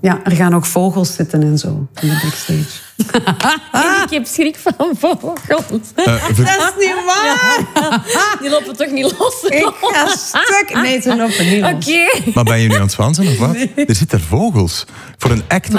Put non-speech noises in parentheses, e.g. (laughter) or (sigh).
Ja, er gaan ook vogels zitten en zo in de backstage. (laughs) Ik heb schrik van vogels. Eh, Dat is niet waar! Die lopen toch niet los? Ik ga stuk. Nee, ze lopen niet los. Oké. maar ben je nu aan het zwansen of wat? Er zitten vogels. Voor een actor.